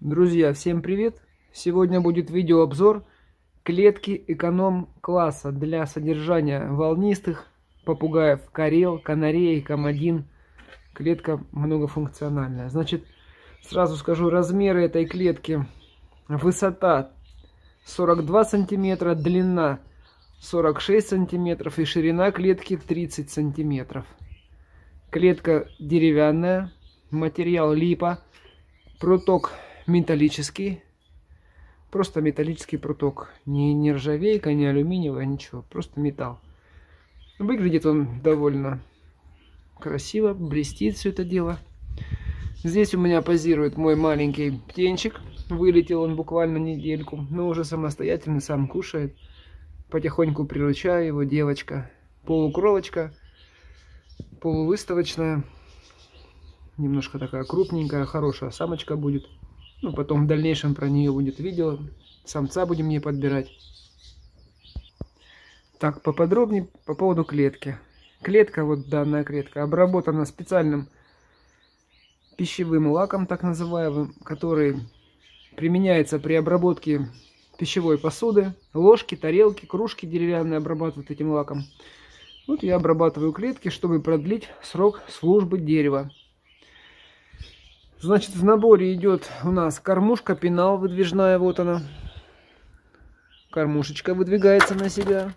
Друзья, всем привет! Сегодня будет видеообзор клетки эконом-класса для содержания волнистых попугаев Карел, Канарей, Камадин. Клетка многофункциональная. Значит, сразу скажу размеры этой клетки. Высота 42 сантиметра, длина 46 сантиметров и ширина клетки 30 сантиметров. Клетка деревянная, материал липа, проток металлический. Просто металлический пруток. Не нержавейка, не алюминиевая, ничего. Просто металл. Выглядит он довольно красиво, блестит все это дело. Здесь у меня позирует мой маленький птенчик. Вылетел он буквально недельку, но уже самостоятельно сам кушает. Потихоньку приручаю его, девочка. Полукровочка, полувыставочная. Немножко такая крупненькая, хорошая самочка будет. Ну, потом в дальнейшем про нее будет видео. Самца будем ей подбирать. Так, поподробнее по поводу клетки. Клетка, вот данная клетка, обработана специальным пищевым лаком, так называемым, который применяется при обработке пищевой посуды. Ложки, тарелки, кружки деревянные обрабатывают этим лаком. Вот я обрабатываю клетки, чтобы продлить срок службы дерева. Значит, в наборе идет у нас кормушка, пенал выдвижная, вот она. Кормушечка выдвигается на себя.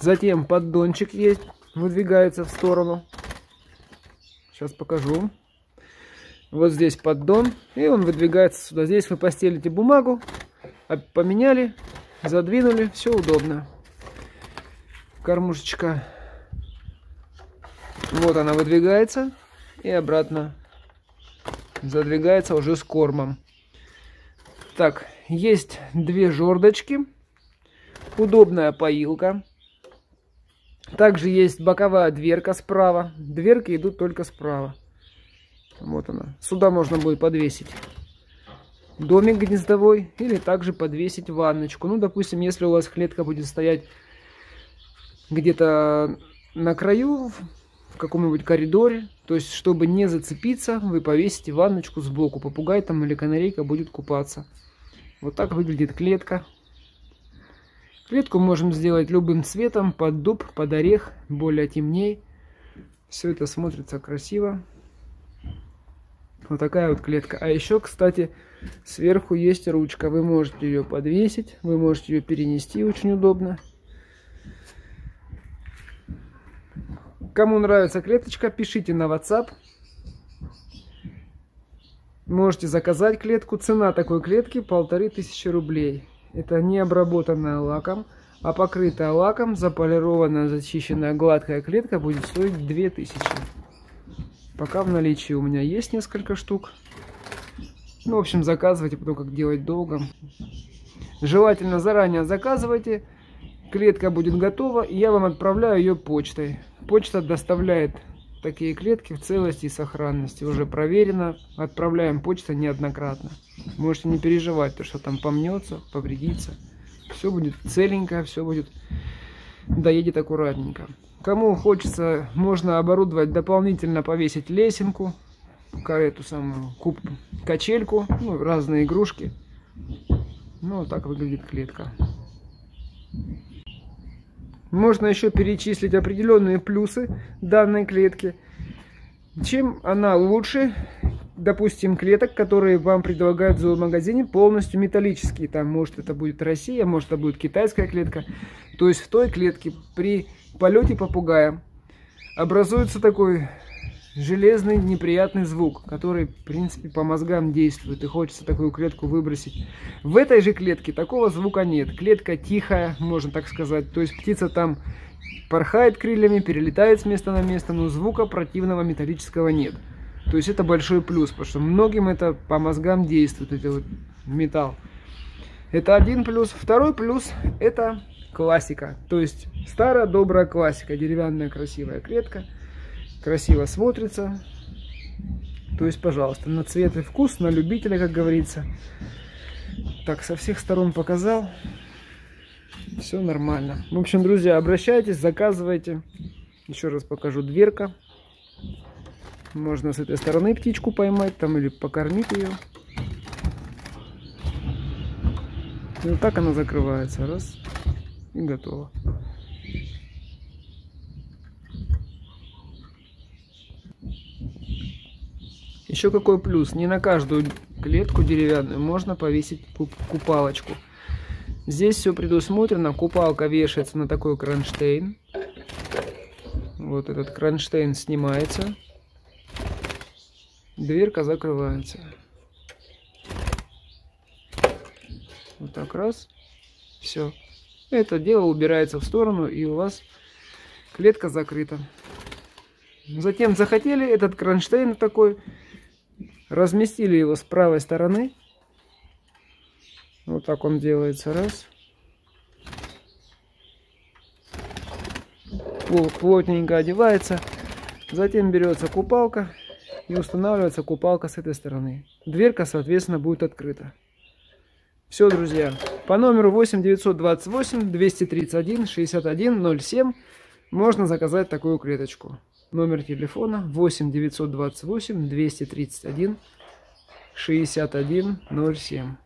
Затем поддончик есть, выдвигается в сторону. Сейчас покажу. Вот здесь поддон, и он выдвигается сюда. Здесь вы постелите бумагу, поменяли, задвинули, все удобно. Кормушечка вот она выдвигается и обратно задвигается уже с кормом. Так, есть две жердочки, удобная поилка. Также есть боковая дверка справа. Дверки идут только справа. Вот она. Сюда можно будет подвесить домик гнездовой или также подвесить ванночку. Ну, допустим, если у вас клетка будет стоять где-то на краю в каком-нибудь коридоре. То есть, чтобы не зацепиться, вы повесите ванночку сбоку. Попугай там или канарейка будет купаться. Вот так выглядит клетка. Клетку можем сделать любым цветом, под дуб, под орех, более темней. Все это смотрится красиво. Вот такая вот клетка. А еще, кстати, сверху есть ручка. Вы можете ее подвесить, вы можете ее перенести, очень удобно. Кому нравится клеточка, пишите на WhatsApp. Можете заказать клетку. Цена такой клетки полторы тысячи рублей. Это не обработанная лаком, а покрытая лаком, заполированная, зачищенная гладкая клетка будет стоить 2000. Пока в наличии у меня есть несколько штук. Ну, в общем, заказывайте, потом как делать долго. Желательно заранее заказывайте. Клетка будет готова, и я вам отправляю ее почтой. Почта доставляет такие клетки в целости и сохранности. Уже проверено. Отправляем почту неоднократно. Можете не переживать, то что там помнется, повредится. Все будет целенько, все будет доедет аккуратненько. Кому хочется, можно оборудовать дополнительно, повесить лесенку, эту самую куб, качельку, ну, разные игрушки. Ну, вот так выглядит клетка. Можно еще перечислить определенные плюсы данной клетки. Чем она лучше, допустим, клеток, которые вам предлагают в зоомагазине, полностью металлические. Там, может, это будет Россия, может, это будет китайская клетка. То есть в той клетке при полете попугая образуется такой железный неприятный звук, который, в принципе, по мозгам действует, и хочется такую клетку выбросить. В этой же клетке такого звука нет. Клетка тихая, можно так сказать. То есть птица там порхает крыльями, перелетает с места на место, но звука противного металлического нет. То есть это большой плюс, потому что многим это по мозгам действует, это вот металл. Это один плюс. Второй плюс это классика. То есть старая добрая классика, деревянная красивая клетка – красиво смотрится. То есть, пожалуйста, на цвет и вкус, на любителя, как говорится. Так, со всех сторон показал. Все нормально. В общем, друзья, обращайтесь, заказывайте. Еще раз покажу дверка. Можно с этой стороны птичку поймать там или покормить ее. И вот так она закрывается. Раз. И готово. Еще какой плюс. Не на каждую клетку деревянную можно повесить купалочку. Здесь все предусмотрено. Купалка вешается на такой кронштейн. Вот этот кронштейн снимается. Дверка закрывается. Вот так раз. Все. Это дело убирается в сторону и у вас клетка закрыта. Затем захотели этот кронштейн такой, разместили его с правой стороны. Вот так он делается. Раз. Плотненько одевается. Затем берется купалка и устанавливается купалка с этой стороны. Дверка, соответственно, будет открыта. Все, друзья. По номеру 8 928 231 61 07 можно заказать такую клеточку. Номер телефона 8 928 231 61 07.